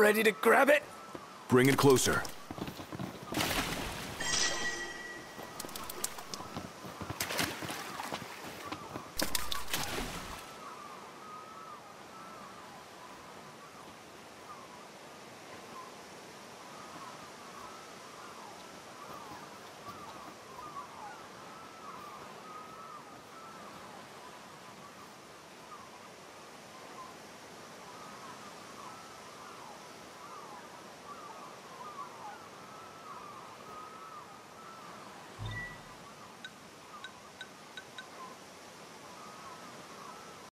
Ready to grab it? Bring it closer.